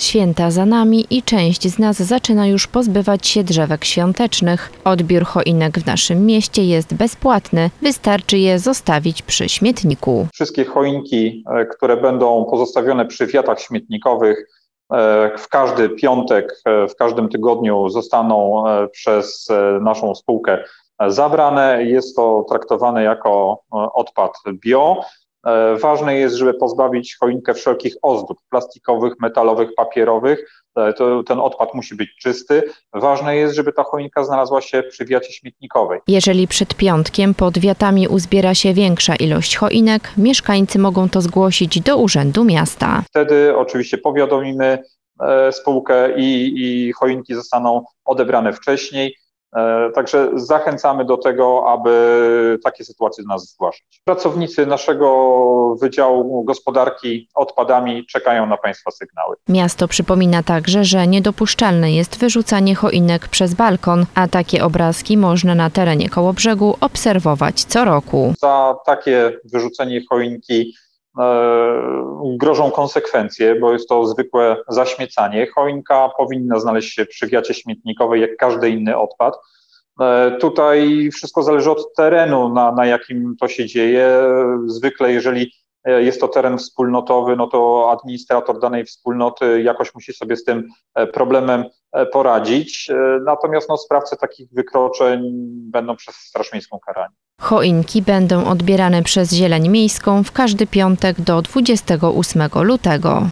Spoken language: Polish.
Święta za nami i część z nas zaczyna już pozbywać się drzewek świątecznych. Odbiór choinek w naszym mieście jest bezpłatny, wystarczy je zostawić przy śmietniku. Wszystkie choinki, e, które będą pozostawione przy wiatach śmietnikowych, e, w każdy piątek, e, w każdym tygodniu zostaną przez naszą spółkę zabrane. Jest to traktowane jako odpad bio. E, ważne jest, żeby pozbawić choinkę wszelkich ozdób plastikowych, metalowych, papierowych. E, to, ten odpad musi być czysty. Ważne jest, żeby ta choinka znalazła się przy wiacie śmietnikowej. Jeżeli przed piątkiem pod wiatami uzbiera się większa ilość choinek, mieszkańcy mogą to zgłosić do Urzędu Miasta. Wtedy oczywiście powiadomimy e, spółkę i, i choinki zostaną odebrane wcześniej. E, także zachęcamy do tego, aby takie sytuacje do nas zgłaszać. Pracownicy naszego Wydziału Gospodarki Odpadami czekają na Państwa sygnały. Miasto przypomina także, że niedopuszczalne jest wyrzucanie choinek przez balkon, a takie obrazki można na terenie koło brzegu obserwować co roku. Za takie wyrzucenie choinki grożą konsekwencje, bo jest to zwykłe zaśmiecanie. Choinka powinna znaleźć się przy wiacie śmietnikowej, jak każdy inny odpad. E, tutaj wszystko zależy od terenu, na, na jakim to się dzieje. Zwykle, jeżeli E, jest to teren wspólnotowy, no to administrator danej wspólnoty jakoś musi sobie z tym e, problemem e, poradzić. Natomiast no, sprawcy takich wykroczeń będą przez Straż Miejską karani. Choinki będą odbierane przez Zieleń Miejską w każdy piątek do 28 lutego.